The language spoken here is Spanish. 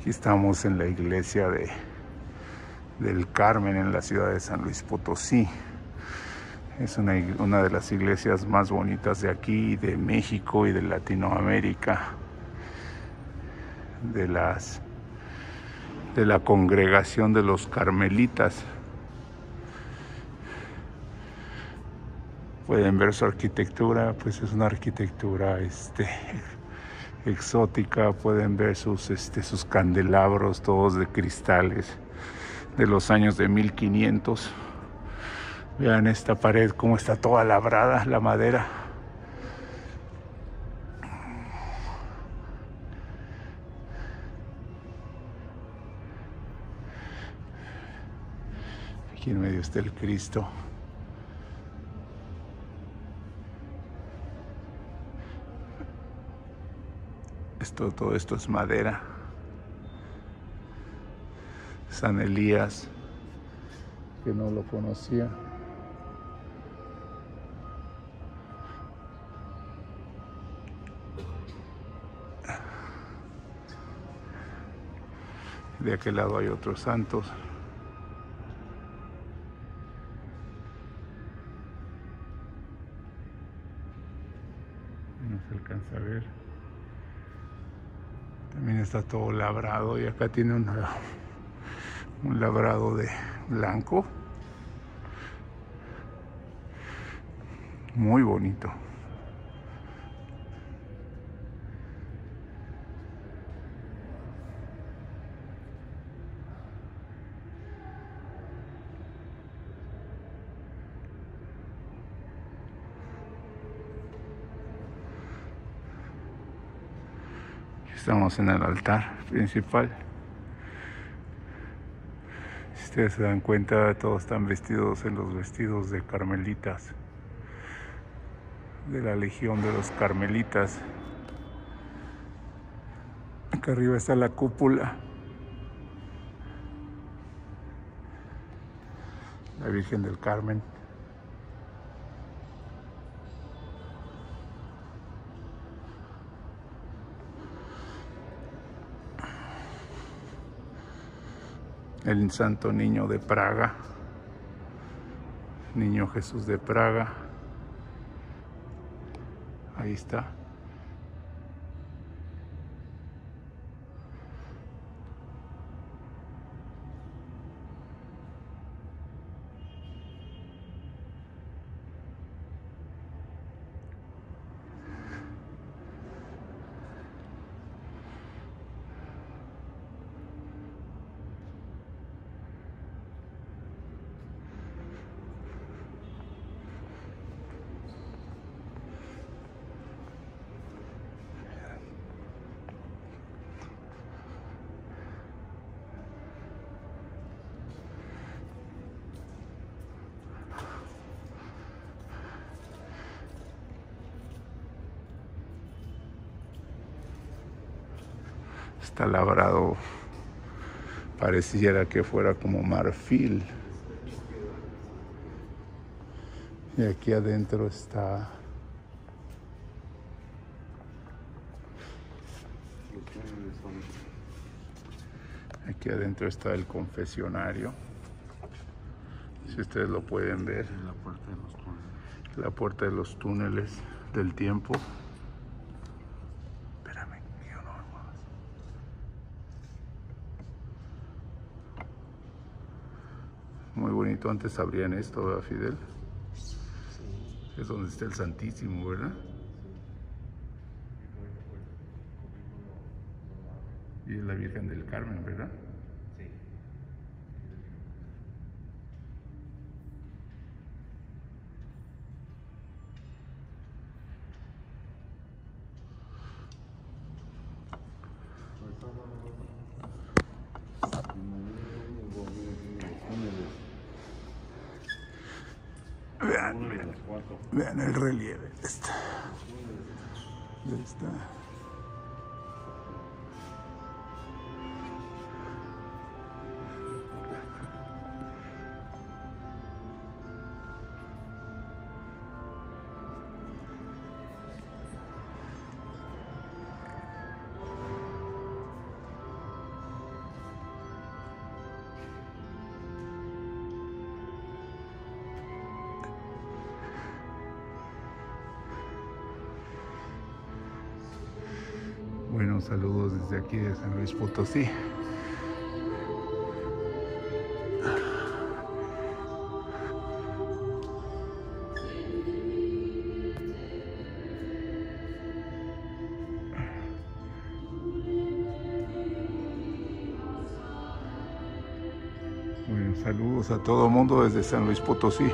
Aquí estamos en la iglesia de, del Carmen en la ciudad de San Luis Potosí. Es una, una de las iglesias más bonitas de aquí, de México y de Latinoamérica. De las de la congregación de los carmelitas. Pueden ver su arquitectura, pues es una arquitectura este, exótica. Pueden ver sus, este, sus candelabros, todos de cristales de los años de 1500. Vean esta pared, cómo está toda labrada, la madera. Aquí en medio está el Cristo. Esto, todo esto es madera. San Elías, que no lo conocía. De aquel lado hay otros santos. No se alcanza a ver. También está todo labrado y acá tiene una, un labrado de blanco. Muy bonito. Estamos en el altar principal. Si ustedes se dan cuenta, todos están vestidos en los vestidos de carmelitas, de la legión de los carmelitas. Acá arriba está la cúpula. La Virgen del Carmen. El Santo Niño de Praga, Niño Jesús de Praga, ahí está. Está labrado, pareciera que fuera como marfil. Y aquí adentro está Aquí adentro está el confesionario. Si ustedes lo pueden ver. La puerta de los túneles. La puerta de los túneles del tiempo. Muy bonito, antes abrían esto, ¿verdad, Fidel? Es donde está el Santísimo, ¿verdad? Y es la Virgen del Carmen, ¿verdad? Vean, vean, el relieve de esta. De esta. Saludos desde aquí de San Luis Potosí. Bueno, saludos a todo mundo desde San Luis Potosí.